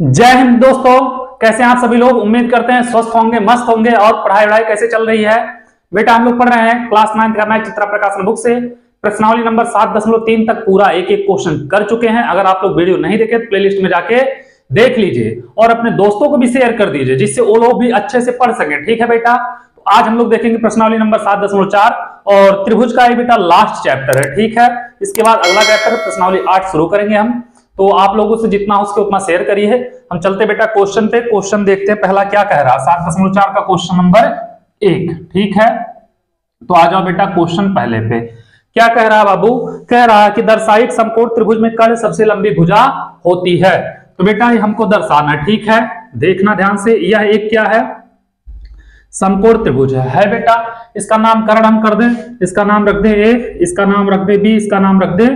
जय हिंद दोस्तों, कैसे आप सभी लोग? उम्मीद करते हैं स्वस्थ होंगे, मस्त होंगे और पढ़ाई वढ़ाई कैसे चल रही है? बेटा, हम लोग पढ़ रहे हैं क्लास नाइन्थ का मैथ चित्रा प्रकाशन बुक से। प्रश्नावली नंबर सात दशमलव तीन तक पूरा एक एक क्वेश्चन कर चुके हैं। अगर आप लोग वीडियो नहीं देखे तो प्लेलिस्ट में जाके देख लीजिए और अपने दोस्तों को भी शेयर कर दीजिए, जिससे वो लोग भी अच्छे से पढ़ सके। ठीक है बेटा? तो आज हम लोग देखेंगे प्रश्नावली नंबर सात दशमलव चार और त्रिभुज का ये बेटा लास्ट चैप्टर है। ठीक है? इसके बाद अगला चैप्टर प्रश्नावली आठ शुरू करेंगे हम। तो आप लोगों से जितना हो सके उतना शेयर करिए। हम चलते बेटा क्वेश्चन पे। क्वेश्चन देखते हैं पहला क्या कह रहा सात दशमलव चार का क्वेश्चन नंबर एक ठीक है? तो आ जाओ बेटा क्वेश्चन पहले पे। क्या कह रहा बाबू? कह रहा है कि दर्शायिक समकोण त्रिभुज में कर्ण सबसे लंबी भुजा होती है। तो बेटा ये हमको दर्शाना ठीक है? देखना ध्यान से यह एक क्या है? समकोण त्रिभुज है, है बेटा इसका नाम नामकरण हम कर दें इसका नाम रख दे ए इसका नाम रख दे बी इसका नाम रख दे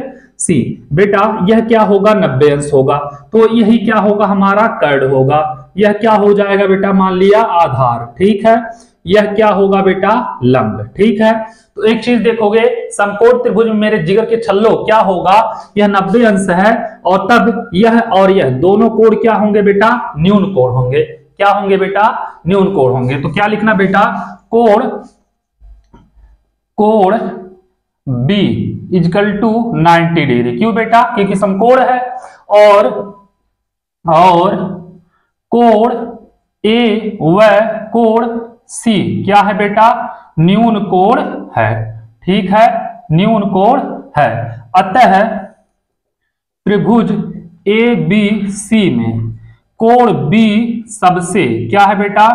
सी, बेटा, यह क्या होगा? नब्बे अंश होगा। तो यही क्या होगा? हमारा कर्ड होगा। यह क्या हो जाएगा बेटा? मान लिया, आधार। ठीक है? यह क्या होगा बेटा? लंब। ठीक है? तो एक चीज़ देखोगे, समकोण त्रिभुज में मेरे जिगर के छल्लो, क्या होगा? यह नब्बे अंश है, और तब यह और यह, दोनों कोण क्या होंगे बेटा? न्यून कोण होंगे। क्या होंगे बेटा? न्यून कोण होंगे। तो क्या लिखना बेटा? कोण कोण बी। इजकल टू 90 डिग्री क्यों बेटा? क्योंकि समकोण है और और कोण ए व कोण सी क्या है बेटा? न्यून कोण है। ठीक है? न्यून कोण है। अतः त्रिभुज ए बी सी में कोण बी सबसे, क्या है बेटा?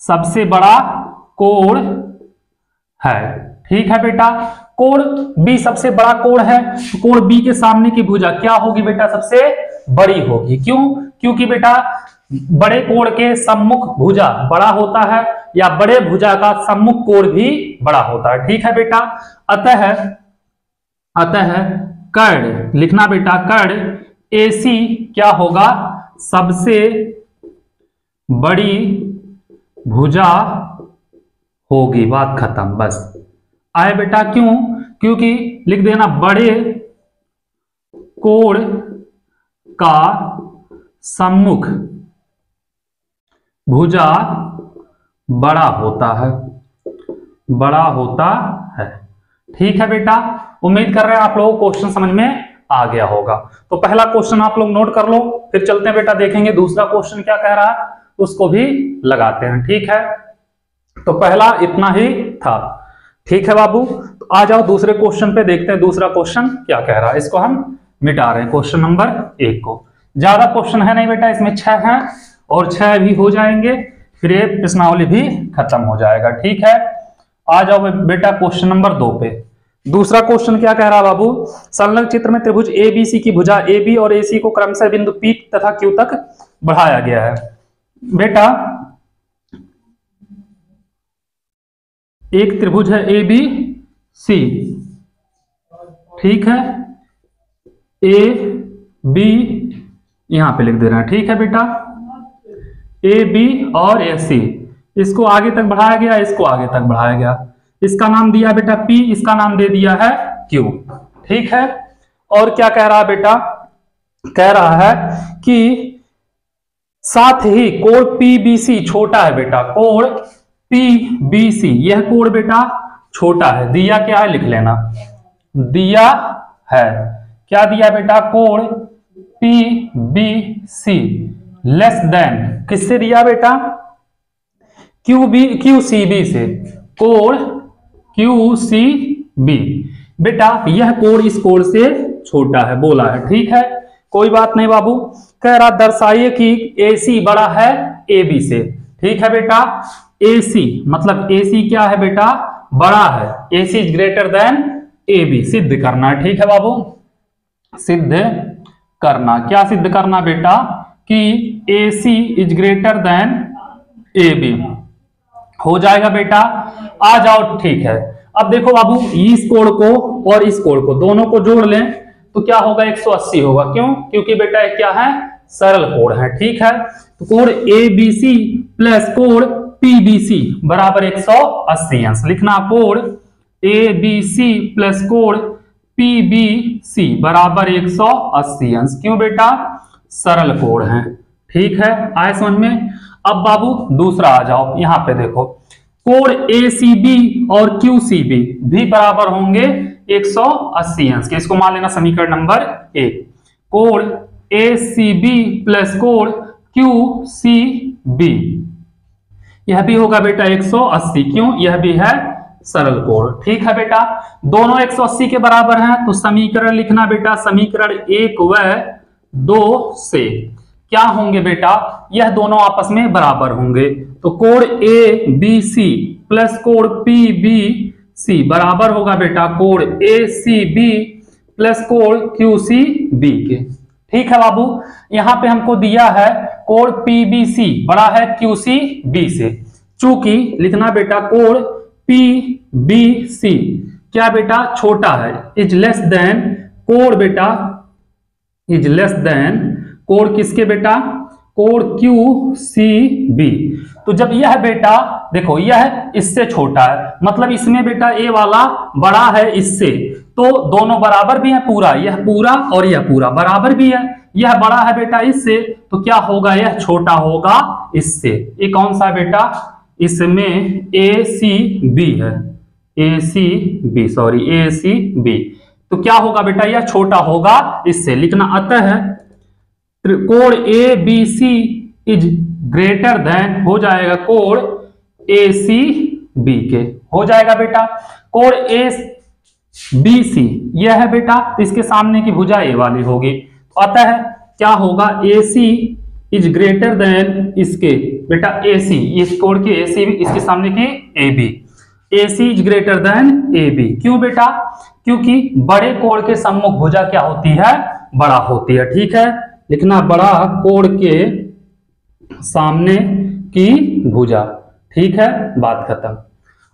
सबसे बड़ा कोण है। ठीक है बेटा? कोण बी सबसे बड़ा कोण है तो कोण बी के सामने की भुजा क्या होगी बेटा? सबसे बड़ी होगी। क्यों? क्योंकि बेटा, बड़े कोण के सम्मुख भुजा बड़ा होता है, या बड़े भुजा का सम्मुख कोण भी बड़ा होता है। ठीक है बेटा? अतः अतः कर्ण, लिखना बेटा, कर्ण एसी क्या होगा? सबसे बड़ी भुजा होगी। बात खत्म, बस। आए बेटा, क्यों? क्योंकि लिख देना बड़े कोण का सम्मुख भुजा बड़ा होता है, बड़ा होता है। ठीक है बेटा, उम्मीद कर रहे हैं आप लोगों को क्वेश्चन समझ में आ गया होगा। तो पहला क्वेश्चन आप लोग नोट कर लो, फिर चलते हैं बेटा, देखेंगे दूसरा क्वेश्चन क्या कह रहा है उसको भी लगाते हैं। ठीक है? तो पहला इतना ही था। ठीक है बाबू? आ जाओ, दूसरे क्वेश्चन पे देखते हैं, दूसरा क्वेश्चन क्या कह रहा है? इसको हम मिटा रहे हैं क्वेश्चन नंबर एक को। ज़्यादा क्वेश्चन है नहीं बेटा, इसमें छह हैं और छह भी हो जाएँगे, फिर ये प्रश्नावली भी खत्म हो जाएगा, ठीक है? आ जाओ बेटा क्वेश्चन नंबर दो पे। दूसरा क्वेश्चन क्या कह रहा है बाबू? संलग्न चित्र में त्रिभुज ए बी सी की भुजा ए बी और ए सी को क्रमशः बिंदु पी तथा क्यू तक बढ़ाया गया है। बेटा, एक त्रिभुज है ए बी सी ठीक है? ए बी यहाँ पे लिख दे रहे हैं। ठीक है बेटा? ए बी और ए सी इसको आगे तक बढ़ाया गया, इसको आगे तक बढ़ाया गया। इसका नाम दिया बेटा P, इसका नाम दे दिया है Q ठीक है? और क्या कह रहा है बेटा? कह रहा है कि साथ ही कोण PBC छोटा है बेटा। कोण PBC यह कोण बेटा छोटा है। दिया क्या है? लिख लेना। दिया है। क्या दिया बेटा? कोण। PBC लेस देन किससे दिया बेटा? Q B Q C B से। कोण। क्यू सी बी बेटा, यह कोण इस कोण से छोटा है, बोला है। ठीक है? कोई बात नहीं बाबू। कह रहा, दर्शाइए कि ए सी बड़ा है ए बी से। ठीक है बेटा? ए सी मतलब ए सी क्या है बेटा? बड़ा है A C is greater than A B सिद्ध करना, ठीक है बाबू? सिद्ध करना। क्या सिद्ध करना बेटा? कि A C is greater than A B हो जाएगा बेटा? आ जाओ, ठीक है। अब देखो बाबू, इस कोण को और इस कोण को, दोनों को जोड़ लें तो क्या होगा? 180 होगा। क्यों? क्योंकि बेटा क्या है? सरल कोण है, ठीक है? तो कोण ए बी सी प्लस कोण पी बी सी बराबर 180 अंश लिखना कोण ए बी सी प्लस कोण पी बी सी बराबर 180 अंश क्यों बेटा? सरल कोण है। ठीक है? आए समझ में? अब बाबू, दूसरा आ जाओ। यहाँ पे देखो। कोण ए सी बी और क्यू सी बी भी बराबर होंगे 180 अंश के इसको मान लेना समीकरण नंबर एक। कोण ए सी बी प्लस कोण क्यू सी बी यह भी होगा बेटा 180 क्यों? यह भी है सरल कोण। ठीक है बेटा? दोनों 180 के बराबर हैं तो समीकरण लिखना बेटा, समीकरण एक व दो से। क्या होंगे बेटा? यह दोनों आपस में बराबर होंगे। तो कोण ए, बी, सी प्लस कोण पी, बी, सी बराबर होगा बेटा कोण ए, सी, बी प्लस कोण क्यू, सी, बी के। ठीक है बाबू? यहाँ पे हमको दिया है कोण पीबीसी बड़ा है क्यूसी बी से। चूँकि लिखना बेटा कोण पी बी सी क्या बेटा? छोटा है। इज़ लेस देन कोण बेटा इज़ लेस देन कोण किसके बेटा? कोण क्यू सी बी तो जब यह बेटा, देखो, यह इससे छोटा है मतलब इसमें बेटा ए वाला बड़ा है इससे तो दोनों बराबर भी है पूरा, यह पूरा और यह पूरा बराबर भी है, यह बड़ा है बेटा इससे तो क्या होगा, यह छोटा होगा इससे। ये कौन सा बेटा? इसमें ए सी बी है। A C B sorry A C B तो क्या होगा बेटा, यह छोटा होगा इससे, लिखना अतः है। कोण A B C is greater than हो जाएगा कोण ए सी बी के। हो जाएगा बेटा। कोण ए बी सी यह है बेटा, इसके सामने की भुजा ए वाली होगी। तो अतः क्या होगा? A C is greater than इसके। बेटा ए सी इस कोण के ए सी इसके सामने की A B A C is greater than A B क्यों बेटा? क्योंकि बड़े कोण के सम्मुख भुजा क्या होती है? बड़ा होती है। ठीक है? लिखना बड़ा कोण के सामने की भुजा। ठीक है, बात खत्म।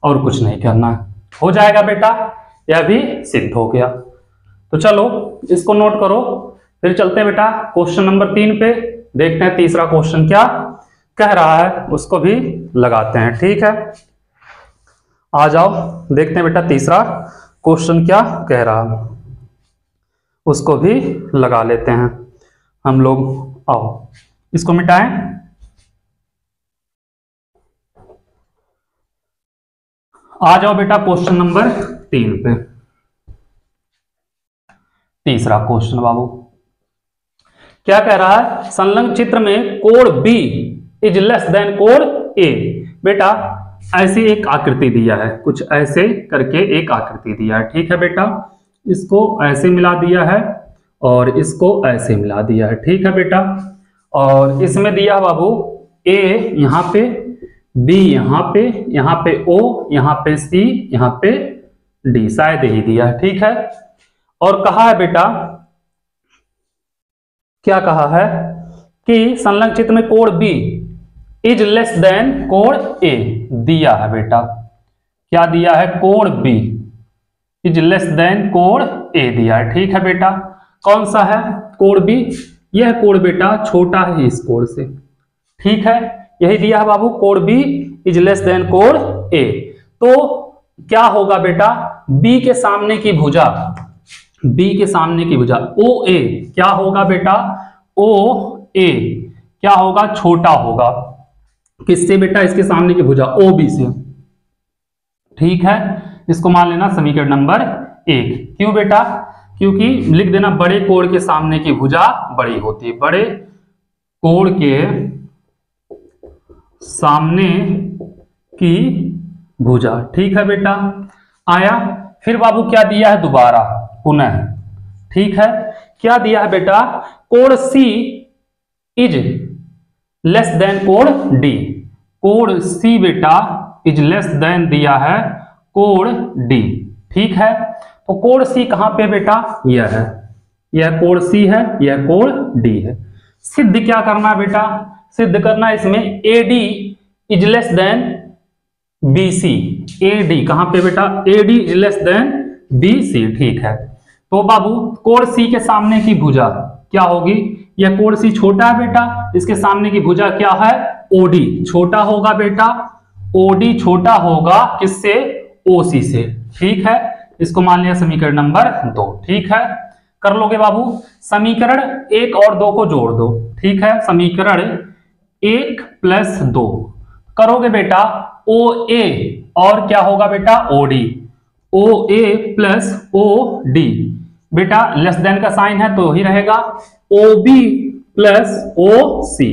और कुछ नहीं करना। हो जाएगा बेटा, यह भी सिद्ध हो गया। तो चलो, इसको नोट करो। फिर चलते हैं बेटा क्वेश्चन नंबर तीन पे। देखते हैं तीसरा क्वेश्चन क्या कह रहा है। उसको भी लगाते हैं, ठीक है। आ जाओ, देखते हैं बेटा तीसरा क्वेश्चन क्या कह रहा। है उसको भी लगा लेते हैं। हम लोग आओ। इसको मिटाएँ। आ जाओ बेटा क्वेश्चन नंबर तीन पे। तीसरा क्वेश्चन बाबू। क्या कह रहा है? संलग्न चित्र में कोण बी इज़ लेस देन कोण ए बेटा, ऐसी एक आकृति दिया है। कुछ ऐसे करके एक आकृति दिया है। ठीक है बेटा? इसको ऐसे मिला दिया है। और इसको ऐसे मिला दिया है। ठीक है बेटा? और इसमें दिया बाबू ए यहाँ पे बी यहाँ पे, यहाँ पे ओ यहाँ पे सी यहाँ पे डी शायद ही दिया है। ठीक है? और कहा है बेटा, क्या कहा है? कि संलग्न चित्र में कोण बी इज़ लेस देन कोण ए दिया है बेटा। क्या दिया है? कोण बी इज़ लेस देन कोण ए दिया है। ठीक है बेटा? कौन सा है? कोण बी यह कोण बेटा छोटा है इस कोण से। ठीक है? यही दिया है बाबू कोण बी इज़ लेस देन कोण ए तो क्या होगा बेटा? बी के सामने की भुजा बी के सामने की भुजा। ओ ए क्या होगा बेटा? ओ ए क्या होगा? छोटा होगा। किससे बेटा? इसके सामने की भुजा ओ बी से। ठीक है? इसको मान लेना समीकरण नंबर एक। क्यों बेटा? क्योंकि लिख देना बड़े कोण के सामने की भुजा बड़ी होती है। बड़े कोण के सामने की भुजा। ठीक है बेटा? आया? फिर बाबू क्या दिया है दोबारा? पुनः। ठीक है? क्या दिया है बेटा? कोण सी इज़ लेस देन कोण डी कोण सी बेटा इज़ लेस देन दिया है कोण डी ठीक है? तो कोण सी कहाँ पे बेटा? यह है। यह कोण सी है, यह कोण डी है। सिद्ध क्या करना है बेटा? सिद्ध करना इसमें A D is less than B C A D कहाँ पे बेटा? A D is less than B C ठीक है। तो बाबू, कोण सी के सामने की भुजा क्या होगी? यह कोण सी छोटा है बेटा, इसके सामने की भुजा क्या है? ओडी छोटा होगा बेटा। ओडी छोटा होगा किससे? ओसी से, ठीक है। इसको मान लिया समीकरण नंबर दो। ठीक है? कर लोगे बाबू? समीकरण एक और दो को जोड़ दो। ठीक है? समीकरण एक प्लस दो। करोगे बेटा? ओ ए और क्या होगा बेटा? O D O A plus O D बेटा लेस देन का साइन है तो ही रहेगा। O B plus O C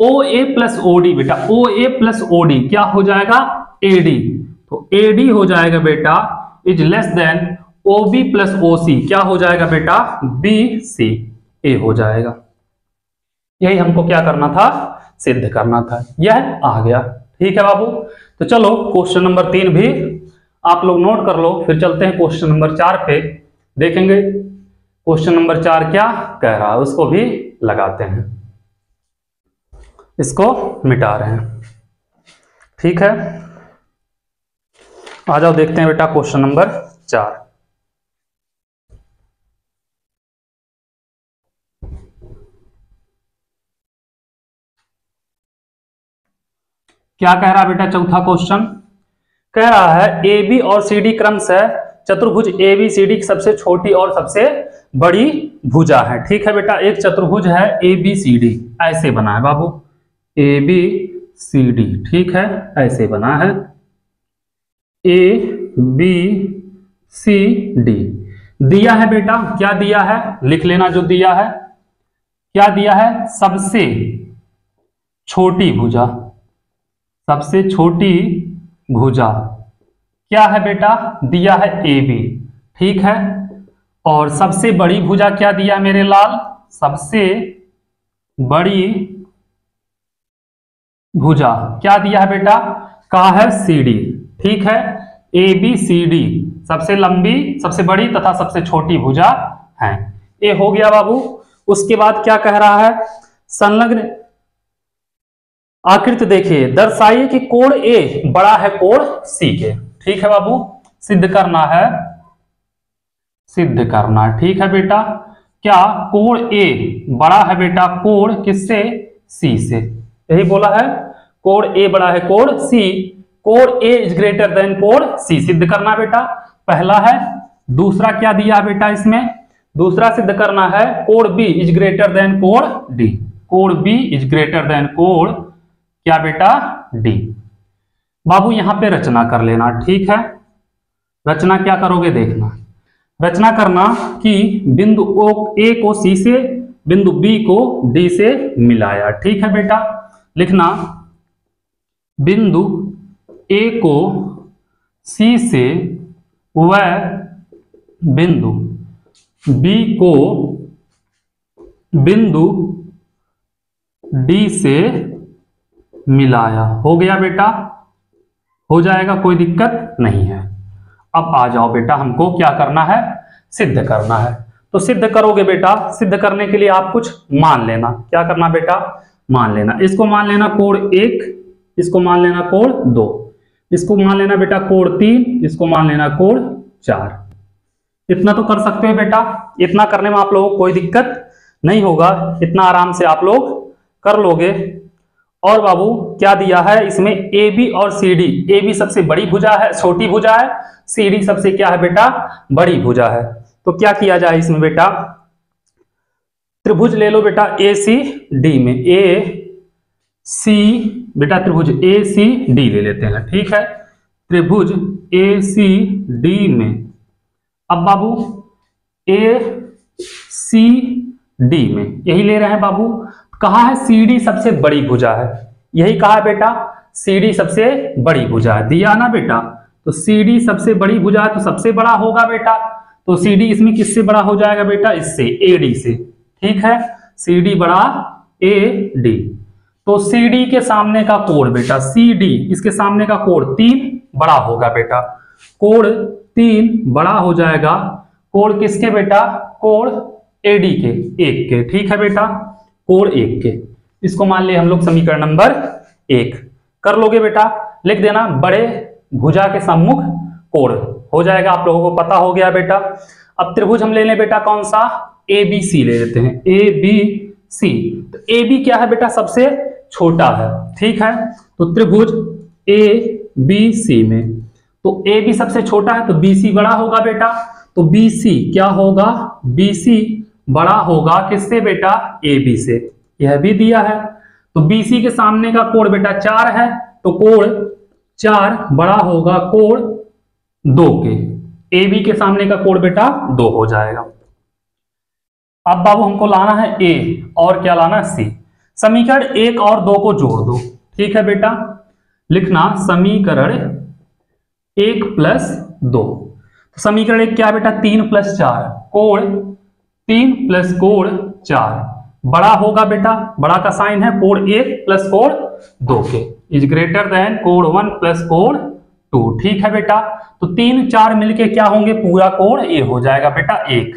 O A plus O D बेटा। O A plus O D क्या हो जाएगा? ए डी तो ए डी हो जाएगा बेटा is less than O B plus O C क्या हो जाएगा बेटा? बी सी ए हो जाएगा। यही हमको क्या करना था? सिद्ध करना था। यह आ गया। ठीक है बाबू? तो चलो क्वेश्चन नंबर तीन भी आप लोग नोट कर लो, फिर चलते हैं क्वेश्चन नंबर चार पे। देखेंगे क्वेश्चन नंबर चार क्या कह रहा है, उसको भी लगाते हैं। इसको मिटा रहे हैं। ठीक है? आ जाओ, देखते हैं बेटा क्वेश्चन नंबर चार। क्या कह रहा बेटा चौथा क्वेश्चन? कह रहा है ए बी और सी डी क्रम से चतुर्भुज ए बी सी डी की सबसे छोटी और सबसे बड़ी भुजा है। ठीक है बेटा, एक चतुर्भुज है ए बी सी डी ऐसे बना है बाबू। ए बी सी डी ठीक है, ऐसे बना है। ए बी सी डी दिया है बेटा, क्या दिया है? लिख लेना जो दिया है। क्या दिया है? सबसे छोटी भुजा। सबसे छोटी भुजा। क्या है बेटा? दिया है ए बी ठीक है? और सबसे बड़ी भुजा क्या दिया है मेरे लाल? सबसे बड़ी भुजा। क्या दिया है बेटा? कहा है सी डी ठीक है? ए बी सी डी सबसे लंबी, सबसे बड़ी तथा सबसे छोटी भुजा है। ए हो गया बाबू। उसके बाद क्या कह रहा है? संलग्न आकृति देखिए। दर्शाइए कि कोण ए बड़ा है कोण सी के। ठीक है बाबू? सिद्ध करना है। सिद्ध करना ठीक है बेटा? क्या कोण ए बड़ा है बेटा? कोण किससे? सी से। यही बोला है? कोण ए बड़ा है कोण सी कोण ए इज़ ग्रेटर देन कोर सी सिद्ध करना बेटा। पहला है, दूसरा क्या दिया बेटा इसमें? दूसरा सिद्ध करना है कोण बी इज़ ग्रेटर देन कोण डी कोण बी इज़ ग्रेटर देन कोण क्या बेटा? डी बाबू, यहाँ पे रचना कर लेना, ठीक है? रचना क्या करोगे देखना। रचना करना कि बिंदु ओ ए को सी से, बिंदु बी को डी से मिलाया। ठीक है बेटा? लिखना, बिंदु ए को सी से व बिंदु, बी को बिंदु, डी से मिलाया। हो गया बेटा? हो जाएगा, कोई दिक्कत नहीं है। अब आ जाओ बेटा, हमको क्या करना है? सिद्ध करना है। तो सिद्ध करोगे बेटा? सिद्ध करने के लिए आप कुछ मान लेना। क्या करना बेटा? मान लेना। इसको मान लेना कोण एक, इसको मान लेना कोण दो। इसको मान लेना बेटा कोण तीन, इसको मान लेना कोण चार। इतना तो कर सकते हो बेटा, इतना करने में आप लोगों को कोई दिक्कत नहीं होगा, इतना आराम से आप लोग कर लोगे। और बाबू, क्या दिया है इसमें? ए बी और सी डी ए बी सबसे बड़ी भुजा है, छोटी भुजा है सी डी सबसे क्या है बेटा? बड़ी भुजा है। तो क्या किया जाए इसमें बेटा? त्रिभुज ले लो बेटा ए सी डी में। ए सी बेटा त्रिभुज ए सी डी ले लेते हैं। ठीक है? त्रिभुज ए सी डी में। अब बाबू ए सी डी में। यही ले रहे हैं बाबू। कहा है सी डी सबसे बड़ी भुजा है? यही कहा है बेटा? सी डी सबसे बड़ी भुजा है। दिया ना बेटा? तो सी डी सबसे बड़ी भुजा है तो सबसे बड़ा होगा बेटा। तो सी डी इसमें किससे बड़ा हो जाएगा बेटा? इससे ए डी से। ठीक है? सी डी बड़ा ए डी तो सीडी के सामने का कोण बेटा सी डी इसके सामने का कोण तीन बड़ा होगा बेटा। कोण तीन बड़ा हो जाएगा। कोण किसके बेटा? कोण एडी के, एक के, ठीक है बेटा? कोण एक के। इसको मान लिए हम लोग समीकरण नंबर एक। कर लोगे बेटा? लिख देना, बड़े भुजा के सम्मुख कोण हो जाएगा, आप लोगों को पता हो गया बेटा। अब त्रिभुज हम ले लें बेटा, कौन सा? ए बी सी ले लेते हैं। ए बी सी तो ए बी क्या है बेटा सबसे? छोटा है। ठीक है? तो त्रिभुज ए बी सी में। तो ए बी सबसे छोटा है तो बी सी बड़ा होगा बेटा। तो बी सी क्या होगा? बी सी बड़ा होगा किससे बेटा? ए बी से। यह भी दिया है। तो BC के सामने का कोण बेटा चार है तो कोण चार बड़ा होगा कोण दो के। ए बी के सामने का कोण बेटा दो हो जाएगा। अब बाबू हमको लाना है ए और क्या लाना है C समीकरण एक और दो को जोड़ दो। ठीक है बेटा? लिखना समीकरण एक प्लस दो। तो समीकरण एक क्या बेटा? तीन प्लस चार। कोण तीन प्लस कोण चार। बड़ा होगा बेटा? बड़ा का साइन है कोण एक प्लस कोण दो के। इज़ ग्रेटर देन कोण वन प्लस कोण टू ठीक है बेटा? तो तीन चार मिलके क्या होंगे? पूरा कोण ए हो जाएगा बेटा एक।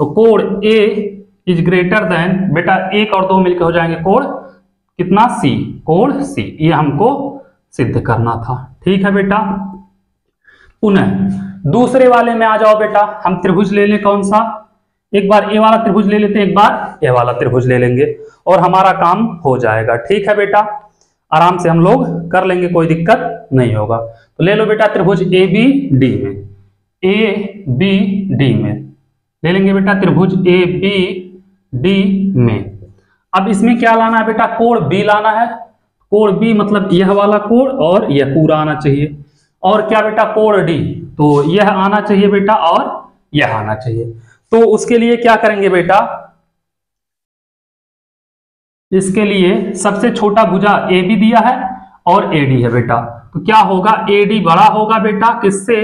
तो कोण ए इज़ ग्रेटर देन बेटा एक और दो मिलकर हो जाएँगे कोण, कितना सी कोण सी ये हमको सिद्ध करना था। ठीक है बेटा? पुनः, दूसरे वाले में आ जाओ बेटा। हम त्रिभुज ले लें कौन सा? एक बार ए वाला त्रिभुज ले लेते हैं, एक बार ए वाला त्रिभुज ले लेंगे और हमारा काम हो जाएगा। ठीक है बेटा? आराम से हम लोग कर लेंगे, कोई दिक्कत नहीं होगा। तो ले लो बेटा त्रिभुज ए बी डी में। ए बी डी में। ले लेंगे बेटा त्रिभुज ए बी डी में। अब इसमें क्या लाना है बेटा? कोण बी लाना है। कोण बी मतलब यह वाला कोण और यह पूरा आना चाहिए। और क्या बेटा? कोण डी तो यह आना चाहिए बेटा और यह आना चाहिए। तो उसके लिए क्या करेंगे बेटा? इसके लिए सबसे छोटा भुजा ए बी दिया है और ए डी है बेटा। तो क्या होगा? ए डी बड़ा होगा बेटा किससे?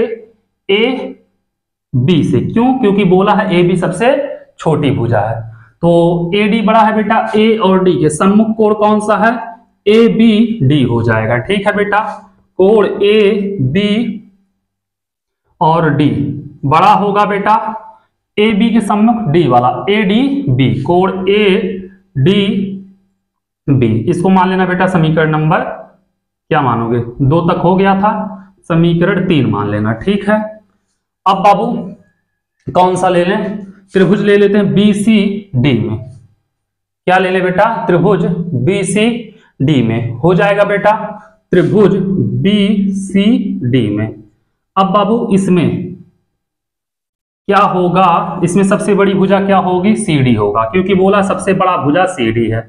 ए बी से। क्यों? क्योंकि बोला है ए बी सबसे छोटी भुजा है। तो ए डी बड़ा है बेटा ए और डी के सम्मुख कोण कौन सा है? ए बी डी हो जाएगा। ठीक है बेटा? कोण ए बी और डी बड़ा होगा बेटा ए बी के सम्मुख डी वाला। ए डी बी कोण ए डी बी इसको मान लेना बेटा समीकरण नंबर। क्या मानोगे? दो तक हो गया था। समीकरण तीन मान लेना। ठीक है? अब बाबू, कौन सा ले लें? त्रिभुज ले लेते हैं बी सी डी में। क्या ले लें बेटा? त्रिभुज बी सी डी में। हो जाएगा बेटा त्रिभुज बी सी डी में। अब बाबू इसमें क्या होगा? इसमें सबसे बड़ी भुजा क्या होगी? सी डी होगा, क्योंकि बोला सबसे बड़ा भुजा सी डी है।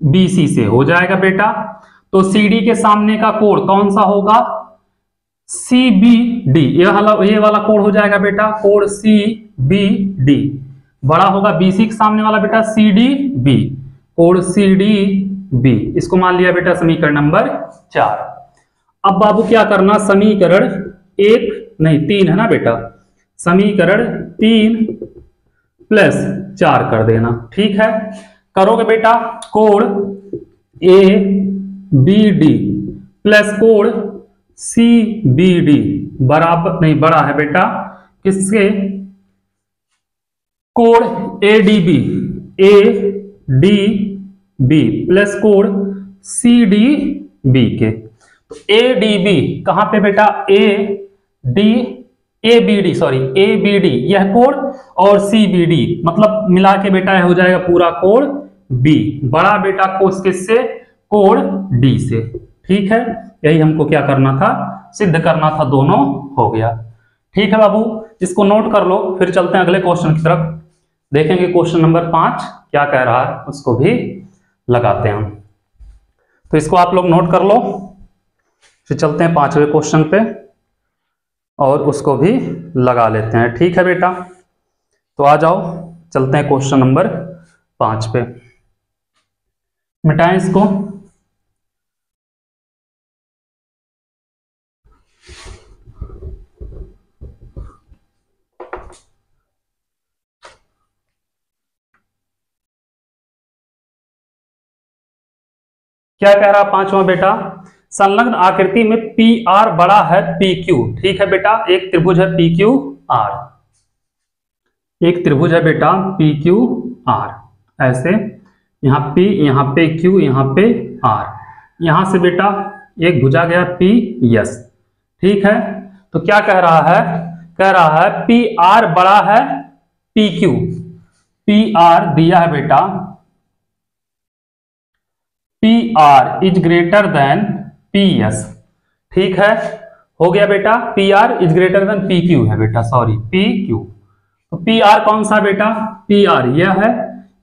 बी सी से हो जाएगा बेटा। तो सी डी के सामने का कोण कौन सा होगा? सी बी डी ये वाला कोण हो जाएगा बेटा कोण सी बी डी बड़ा होगा बी सी के सामने वाला बेटा सी डी बी कोण सी डी बी इसको मान लिया बेटा समीकरण नंबर चार। अब बाबू क्या करना, समीकरण एक, नहीं, तीन है ना बेटा? समीकरण तीन प्लस चार कर देना, ठीक है? करोगे बेटा कोण ए बी डी प्लस कोण सी बी डी बराबर नहीं, बड़ा है बेटा, किसके? कोण A D B A D B plus code C D B के। तो ए डी बी कहाँ पे बेटा? A D A B D sorry A B D यह कोड और सी बी डी मतलब मिला के बेटा यह हो जाएगा पूरा कोड बी बड़ा बेटा कोस किससे? कोड डी से। ठीक है? यही हमको क्या करना था? सिद्ध करना था, दोनों हो गया। ठीक है बाबू? इसको नोट कर लो, फिर चलते हैं अगले क्वेश्चन की तरफ़। देखेंगे क्वेश्चन नंबर पाँच, क्या कह रहा है, उसको भी लगाते हैं तो इसको आप लोग नोट कर लो। फिर चलते हैं पाँचवें क्वेश्चन पे और उसको भी लगा लेते हैं। ठीक है बेटा? तो आ जाओ, चलते हैं क्वेश्चन नंबर पाँच पे। मिटाएँ इसको। क्या कह रहा पांचवा बेटा? संलग्न आकृति में पी आर बड़ा है पी क्यू ठीक है बेटा? एक त्रिभुज है पी क्यू आर एक त्रिभुज है बेटा पी क्यू आर ऐसे, यहाँ पी यहाँ पे क्यू यहाँ पे आर यहाँ से बेटा एक भुजा गया पी यस ठीक है? तो क्या कह रहा है? कह रहा है पी आर बड़ा है पी क्यू पी आर दिया है बेटा P R is greater than P S ठीक है? हो गया बेटा? P R is greater than P Q है बेटा सॉरी पी क्यू तो पी आर कौन सा बेटा? पी आर यह है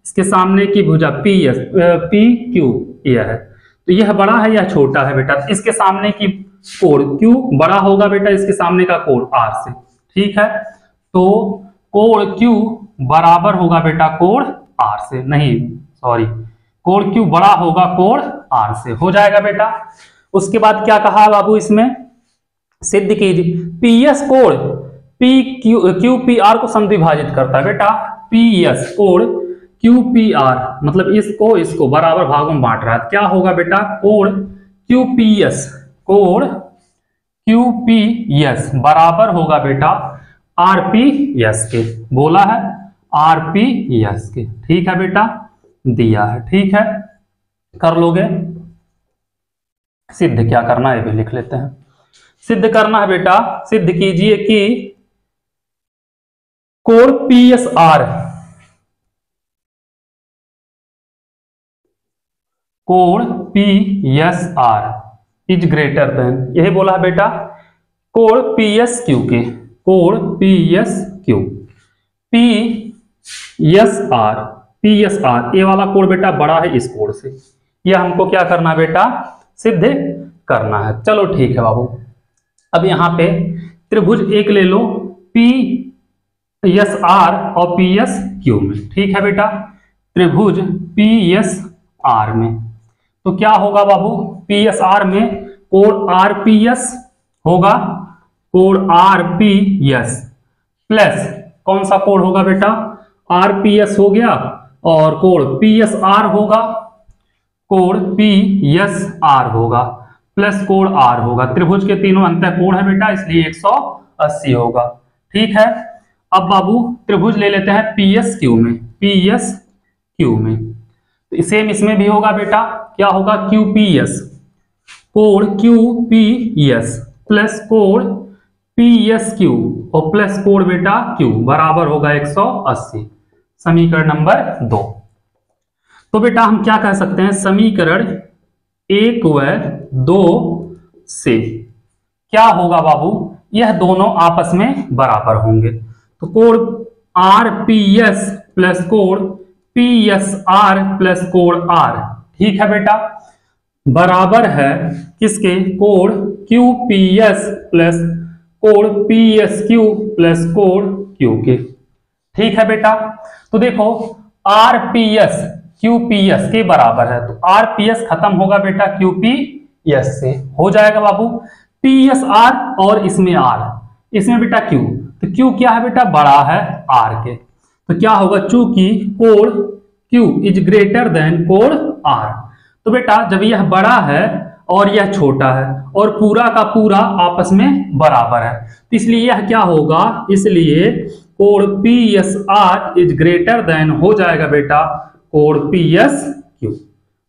इसके सामने की भुजा पी एस पी क्यू यह है। तो यह बड़ा है या छोटा है बेटा? इसके सामने की कोण क्यू बड़ा होगा बेटा, इसके सामने का कोण आर से। ठीक है? तो कोण क्यू बराबर होगा बेटा कोण आर से। नहीं सॉरी कोण क्यू बड़ा होगा कोण आर से। हो जाएगा बेटा। उसके बाद क्या कहा बाबू इसमें? सिद्ध कीजिए। पीएस कोण P Q Q P R को समद्विभाजित करता है बेटा। पी एस कोण क्यू पी आर मतलब इसको इसको बराबर भागों में बांट रहा है। क्या होगा बेटा? कोण क्यू पी एस कोण क्यू पी एस बराबर होगा बेटा आर पी एस के। बोला है आर पी एस के। ठीक है बेटा। दिया है। ठीक है? कर लोगे? सिद्ध क्या करना है भी लिख लेते हैं। सिद्ध करना है बेटा, सिद्ध कीजिए कि कोण पी एस आर कोण P S R is greater than यही बोला है बेटा कोण पी एस क्यू के कोण P S Q, P S R. P S R ये वाला कोड बेटा बड़ा है इस कोड से। यह हमको क्या करना बेटा? सिद्ध करना है। चलो ठीक है बाबू। अब यहाँ पे त्रिभुज एक ले लो पी एस आर और पी एस क्यू में। ठीक है बेटा? त्रिभुज पी एस आर में। तो क्या होगा बाबू? पी एस आर में कोण आर पी एस होगा। कोण आर पी एस प्लस कौन सा कोण होगा बेटा? आर पी एस हो गया। और कोण पी एस आर होगा, कोण पी एस आर होगा प्लस कोण आर होगा। त्रिभुज के तीनों अंत कोण है बेटा, इसलिए 180 होगा। ठीक है? अब बाबू, त्रिभुज ले लेते हैं पी एस क्यू में पी एस क्यू में। तो सेम इसमें भी होगा बेटा, क्या होगा? क्यू पी एस कोण क्यू पी एस प्लस कोण पी एस क्यू और प्लस कोण बेटा क्यू बराबर होगा 180 समीकरण नंबर दो। तो बेटा हम क्या कह सकते हैं? समीकरण एक व दो से। क्या होगा बाबू? यह दोनों आपस में बराबर होंगे। तो कोण आर पी एस प्लस कोण पी एस आर प्लस कोण आर। ठीक है बेटा? बराबर है किसके? कोण क्यू पी एस प्लस कोण पी एस क्यू प्लस कोण क्यू के। ठीक है बेटा? तो देखो R P S Q P S के बराबर है। तो आर पी एस खत्म होगा बेटा क्यू पी एस से। हो जाएगा बाबू। पी एस आर और इसमें आर इसमें बेटा क्यू तो क्यू क्या है बेटा? बड़ा है आर के। तो क्या होगा? चूँकि कोण क्यू इज़ ग्रेटर देन कोण आर तो बेटा, जब यह बड़ा है और यह छोटा है और पूरा का पूरा आपस में बराबर है तो इसलिए यह क्या होगा? इसलिए कोण P S R is greater than हो जाएगा बेटा कोड पी एस क्यू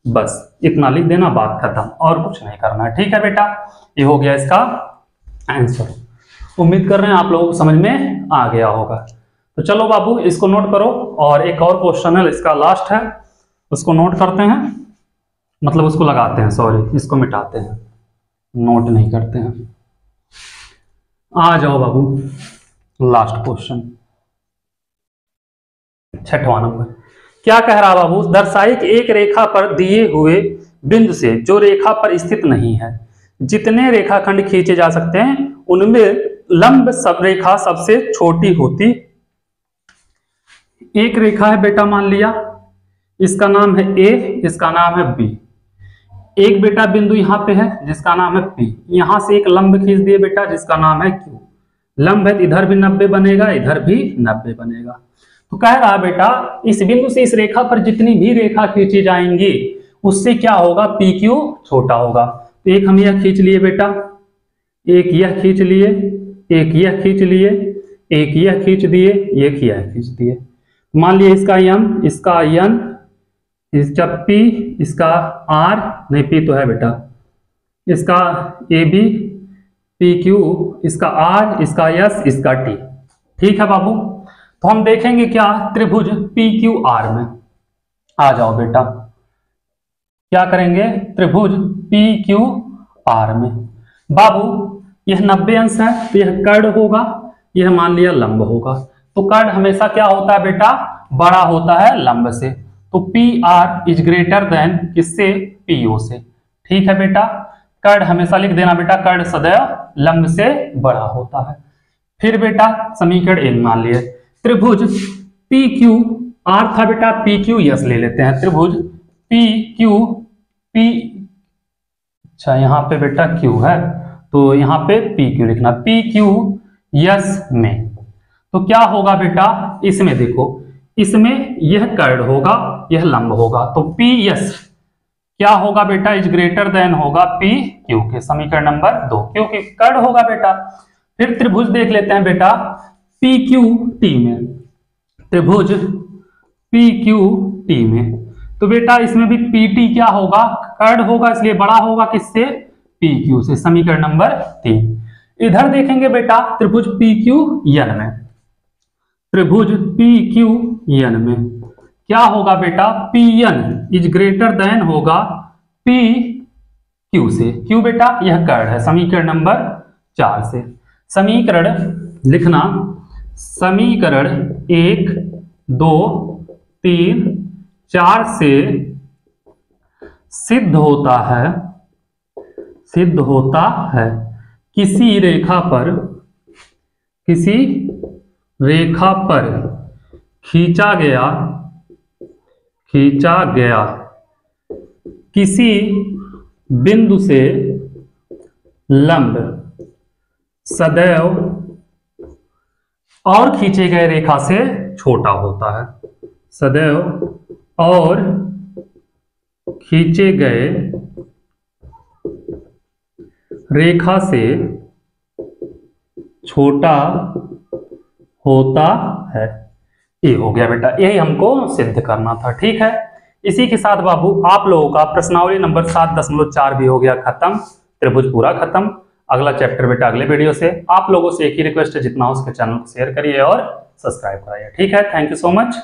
बस, इतना लिख देना, बात खत्म। और कुछ नहीं करना। ठीक है बेटा, ये हो गया इसका आंसर उम्मीद कर रहे हैं आप लोगों को समझ में आ गया होगा। तो चलो बाबू, इसको नोट करो। और एक और क्वेश्चन है, इसका लास्ट है। उसको नोट करते हैं। मतलब उसको लगाते हैं सॉरी इसको मिटाते हैं। नोट नहीं करते हैं। आ जाओ बाबू लास्ट क्वेश्चन छठवां नंबर। क्या कह रहा बाबू? दर्शाई एक रेखा पर दिए हुए बिंदु से जो रेखा पर स्थित नहीं है, जितने रेखाखंड खींचे जा सकते हैं, उनमें लंब सब रेखा सबसे छोटी होती। एक रेखा है बेटा मान लिया, इसका नाम है ए इसका नाम है बी एक बेटा बिंदु यहाँ पे है, जिसका नाम है पी यहाँ से एक लंब खींच दिए बेटा, जिसका नाम है क्यू लंब है तो इधर भी नब्बे बनेगा, इधर भी नब्बे बनेगा। तो कह रहा है बेटा, इस बिंदु से इस रेखा पर जितनी भी रेखा खींची जाएँगी, उससे क्या होगा? पी क्यू छोटा होगा। तो एक हम यह खींच लिए, बेटा। एक यह खींच लिए, एक यह खींच लिए, एक यह खींच दिए, एक यह खींच दिए। मान लिया इसका यम, इसका यन इसका पी इसका आर नहीं पी तो है, बेटा। इसका ए बी पी क्यू इसका आर इसका यस इसका टी ठीक है, बाबू? तो हम देखेंगे क्या त्रिभुज पी क्यू आर में। आ जाओ बेटा। क्या करेंगे? त्रिभुज पी क्यू आर में। बाबू, यह नब्बे अंश है तो यह कर्ण होगा, यह मान लिया लंब होगा। तो कर्ण हमेशा क्या होता है बेटा? बड़ा होता है लंब से। तो P R is greater than किससे? पीओ से। ठीक है बेटा। कर्ण हमेशा लिख देना बेटा, कर्ण सदैव लंब से बड़ा होता है। फिर बेटा समीकरण एन मान लिए। त्रिभुज पी क्यू आर था बेटा पी क्यू यस ले लेते हैं। त्रिभुज पी क्यू पी अच्छा यहाँ पे बेटा क्यू है तो यहाँ पे पी क्यू लिखना। पी क्यू यस में। तो क्या होगा बेटा? इसमें देखो, इसमें यह कर्ड होगा, यह लंब होगा। तो पी यस क्या होगा बेटा? इज़ ग्रेटर देन होगा पी क्यू के समीकरण नंबर दो। क्योंकि कर्ड होगा बेटा। फिर त्रिभुज देख लेते हैं बेटा। पी क्यू टी में त्रिभुज पी क्यू टी में तो बेटा इसमें भी पी टी क्या होगा? कर्ड होगा, इसलिए बड़ा होगा किससे? पी क्यू से, समीकरण नंबर तीन। इधर देखेंगे बेटा, त्रिभुज पी क्यू यन में। त्रिभुज पी क्यू यन में। क्या होगा बेटा? P N is greater than होगा पी क्यू से। क्यू बेटा, यह कर्ण है, समीकरण नंबर चार से। समीकरण लिखना समीकरण एक, दो, तीन, चार से सिद्ध होता है। सिद्ध होता है। किसी रेखा पर, किसी रेखा पर खींचा गया खींचा गया। किसी बिंदु से लंब, सदैव और खींचे गए रेखा से छोटा होता है। सदैव और खींचे गए रेखा से छोटा होता है। ये हो गया बेटा, यही हमको सिद्ध करना था, ठीक है? इसी के साथ बाबू, आप लोगों का प्रश्नावली नंबर सात दशमलव चार भी हो गया खत्म, त्रिभुज पूरा खत्म। अगला चैप्टर बेटा, अगले वीडियो से आप लोगों से एक ही रिक्वेस्ट है, जितना उसके चैनल को शेयर करिए और सब्सक्राइब कराइए। ठीक है थैंक यू सो मच